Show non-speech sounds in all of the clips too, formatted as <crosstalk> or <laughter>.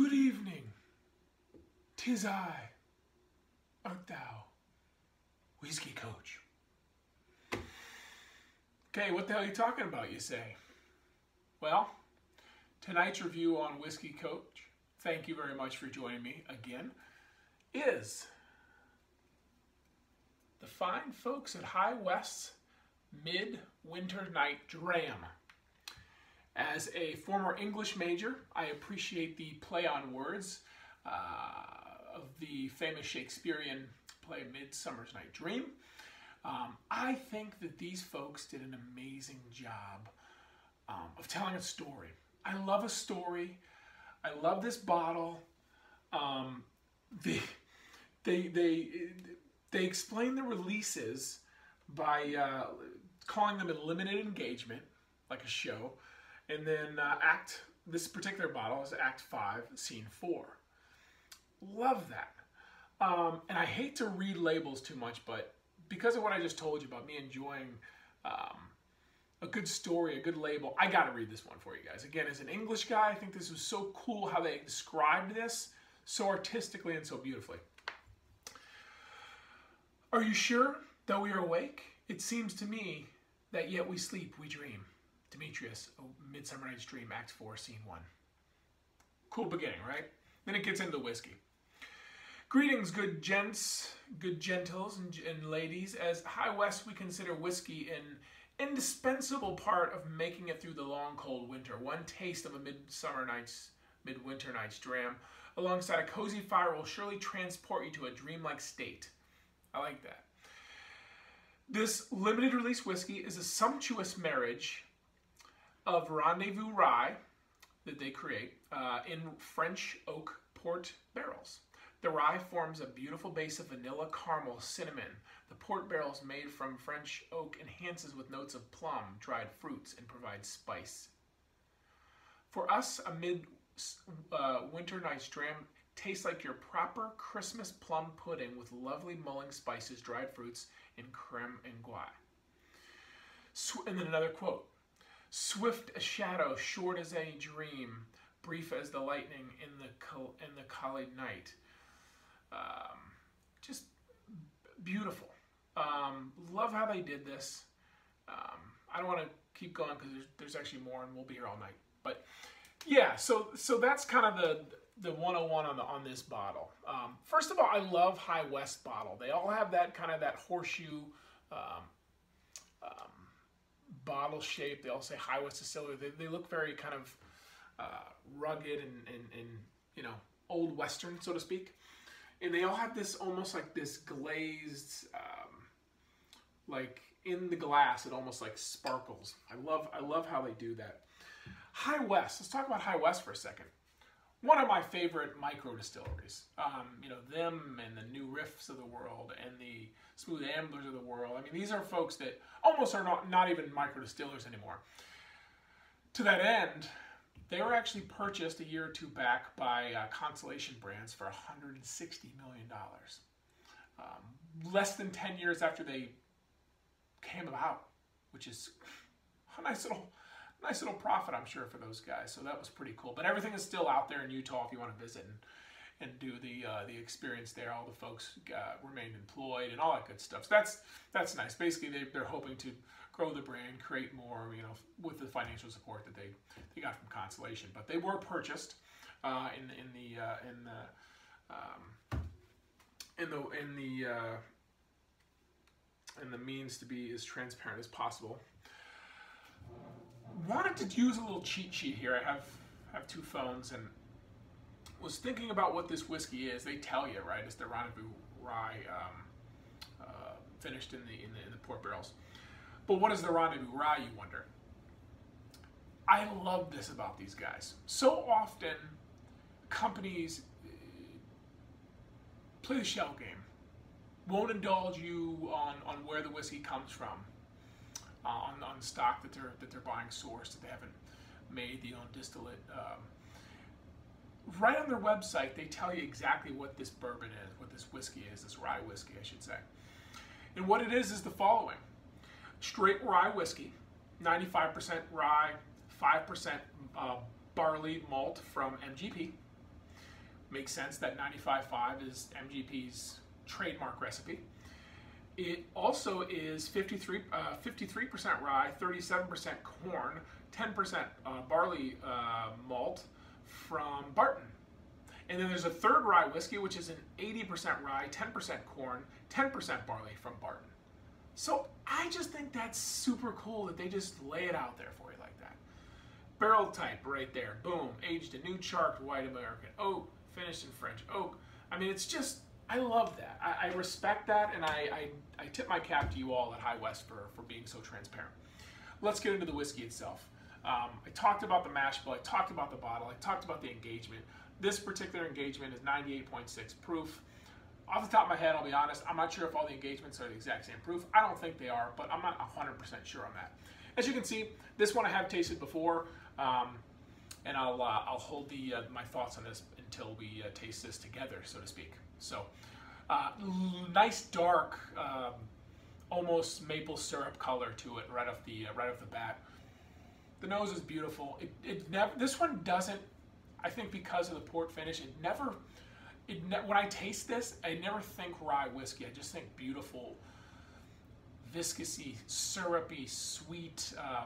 Good evening. Tis I. Art thou? Whiskey Coach. Okay, what the hell are you talking about, you say? Well, tonight's review on Whiskey Coach, thank you very much for joining me again, is the fine folks at High West's Midwinter Night Dram. As a former English major, I appreciate the play on words uh, of the famous Shakespearean play Midsummer's Night Dream. Um, I think that these folks did an amazing job um, of telling a story. I love a story. I love this bottle. Um, they, they, they, they explain the releases by uh, calling them a limited engagement, like a show, and then uh, act, this particular bottle is act five, scene four. Love that. Um, and I hate to read labels too much, but because of what I just told you about me enjoying um, a good story, a good label, I got to read this one for you guys. Again, as an English guy, I think this was so cool how they described this so artistically and so beautifully. Are you sure that we are awake? It seems to me that yet we sleep, we dream. Demetrius, Midsummer Night's Dream, Act 4, Scene 1. Cool beginning, right? Then it gets into whiskey. Greetings, good gents, good gentles, and, and ladies. As High West, we consider whiskey an indispensable part of making it through the long, cold winter. One taste of a midsummer night's, midwinter night's dram, alongside a cozy fire, will surely transport you to a dreamlike state. I like that. This limited release whiskey is a sumptuous marriage of Rendezvous Rye that they create uh, in French oak port barrels. The rye forms a beautiful base of vanilla, caramel, cinnamon. The port barrels made from French oak enhances with notes of plum, dried fruits, and provides spice. For us, a mid uh, winter night's dram tastes like your proper Christmas plum pudding with lovely mulling spices, dried fruits, and creme and anglaise. And then another quote. Swift as shadow, short as any dream, brief as the lightning in the in the collied night. Um, just beautiful. Um, love how they did this. Um, I don't want to keep going because there's, there's actually more, and we'll be here all night. But yeah, so so that's kind of the the 101 on the on this bottle. Um, first of all, I love High West bottle. They all have that kind of that horseshoe um, um, bottle shape. They all say High West Distillery. They, they look very kind of uh, rugged and, and, and, you know, old Western, so to speak. And they all have this almost like this glazed, um, like in the glass, it almost like sparkles. I love, I love how they do that. High West, let's talk about High West for a second. One of my favorite micro distilleries. Um, you know, them and the New Riffs of the world and the Smooth Amblers of the world. I mean, these are folks that almost are not, not even micro distillers anymore. To that end, they were actually purchased a year or two back by uh, Constellation Brands for $160 million. Um, less than 10 years after they came about, which is <laughs> a nice little, nice little profit, I'm sure, for those guys. So that was pretty cool. But everything is still out there in Utah if you want to visit and, and do the uh, the experience there. All the folks uh, remained employed and all that good stuff. So that's that's nice. Basically, they, they're hoping to grow the brand, create more, you know, with the financial support that they they got from Constellation. But they were purchased uh, in in the uh, in the um, in the in the uh, in the means to be as transparent as possible. Wanted to use a little cheat sheet here. I have have two phones and was thinking about what this whiskey is. They tell you, right? It's the Rendezvous Rye um, uh, finished in the, in the in the port barrels. But what is the Rendezvous Rye, you wonder? I love this about these guys. So often, companies uh, play the shell game, won't indulge you on, on where the whiskey comes from, uh, on, on stock that they're that they're buying sourced that they haven't made the own distillate. Um, right on their website, they tell you exactly what this bourbon is, what this whiskey is, this rye whiskey, I should say. And what it is is the following straight rye whiskey, 95% rye, 5% uh, barley malt from MGP, Makes sense that 95.5 is MGP's trademark recipe. It also is 53, uh, 53% rye, 37% corn, 10% uh, barley uh, malt from Barton. And then there's a third rye whiskey, which is an 80% rye, 10% corn, 10% barley from Barton. So I just think that's super cool that they just lay it out there for you like that. Barrel type right there, boom, aged in new charred white American oak, finished in French oak. I mean, it's just, I love that. I, I respect that, and I, I, I, tip my cap to you all at High West for, for being so transparent. Let's get into the whiskey itself. Um, I talked about the mash bill, I talked about the bottle, I talked about the engagement. This particular engagement is 98.6 proof. Off the top of my head, I'll be honest, I'm not sure if all the engagements are the exact same proof. I don't think they are, but I'm not 100% sure on that. As you can see, this one I have tasted before, um, and I'll, uh, I'll hold the, uh, my thoughts on this until we uh, taste this together, so to speak. So, uh, nice dark, um, almost maple syrup color to it right off the uh, right off the bat. The nose is beautiful. It, it never. This one doesn't. I think because of the port finish, it never. It ne when I taste this, I never think rye whiskey. I just think beautiful, viscousy, syrupy, sweet. Uh,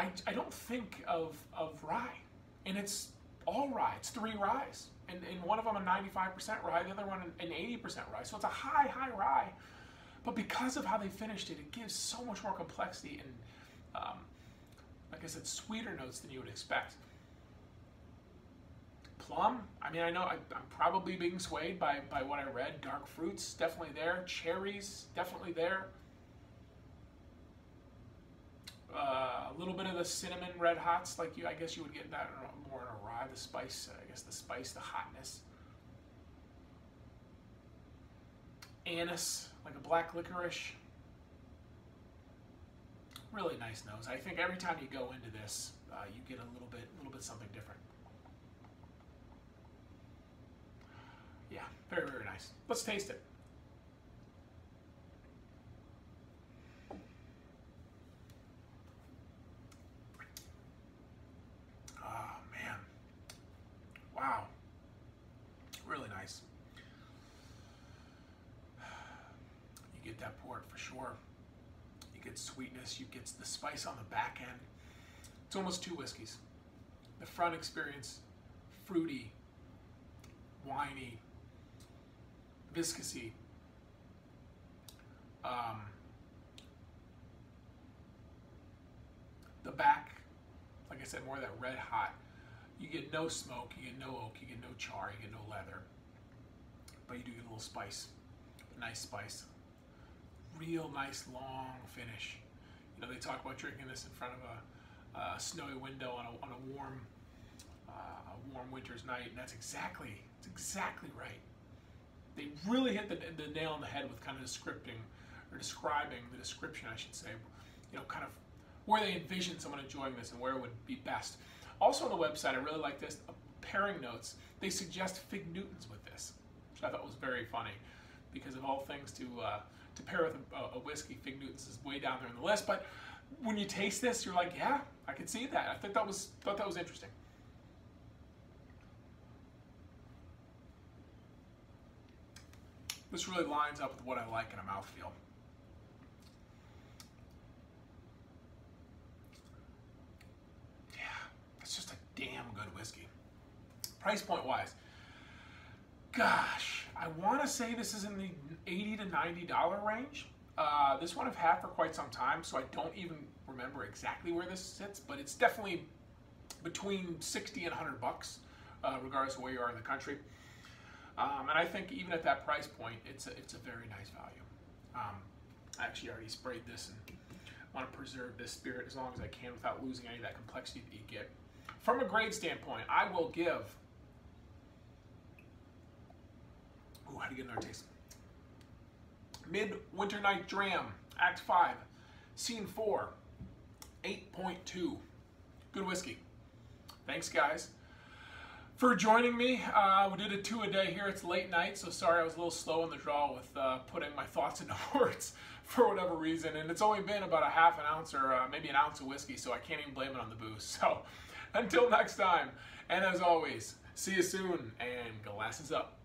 I, I don't think of, of rye. And it's all rye. It's three ryes. And, and one of them a 95% rye, the other one an 80% rye. So it's a high, high rye. But because of how they finished it, it gives so much more complexity and, um, like I said, sweeter notes than you would expect. Plum, I mean, I know I, am probably being swayed by, by what I read. Dark fruits, definitely there. Cherries, definitely there. Uh, a little bit of the cinnamon red hots, like you, I guess you would get that more in a rye. The spice, I guess the spice, the hotness. Anise, like a black licorice. Really nice nose. I think every time you go into this, uh, you get a little bit, a little bit something different. Yeah, very, very nice. Let's taste it. Really nice. <sighs> You get that port for sure. You get sweetness, you get the spice on the back end. It's almost two whiskeys. The front experience, fruity, winey, viscousy. Um, the back, like I said, more of that red hot you get no smoke, you get no oak, you get no char, you get no leather. But you do get a little spice, a nice spice. Real nice long finish. You know, they talk about drinking this in front of a, a snowy window on a, on a warm, uh, a warm winter's night, and that's exactly, it's exactly right. They really hit the, the nail on the head with kind of descripting, or describing the description, I should say, you know, kind of where they envision someone enjoying this and where it would be best. Also on the website, I really like this, uh, pairing notes. They suggest fig Newtons with this, which I thought was very funny because of all things to uh, to pair with a, a, whiskey, fig Newtons is way down there on the list. But when you taste this, you're like, yeah, I can see that. I think that was thought that was interesting. This really lines up with what I like in a mouthfeel. damn good whiskey. Price point wise, gosh, I want to say this is in the 80 to 90 dollar range. Uh, this one I've had for quite some time, so I don't even remember exactly where this sits, but it's definitely between 60 and 100 bucks, uh, regardless of where you are in the country. Um, and I think even at that price point, it's a, it's a very nice value. Um, I actually already sprayed this and want to preserve this spirit as long as I can without losing any of that complexity that you get from a grade standpoint, I will give. Ooh, how you get another taste? Midwinter Night Dram, Act 5, Scene 4, 8.2. Good whiskey. Thanks, guys, for joining me. Uh, we did a two a day here. It's late night, so sorry I was a little slow on the draw with uh, putting my <laughs> thoughts into <laughs> words for whatever reason. And it's only been about a half an ounce or uh, maybe an ounce of whiskey, so I can't even blame it on the booze. <laughs> So Until next time, and as always, see you soon and glasses up.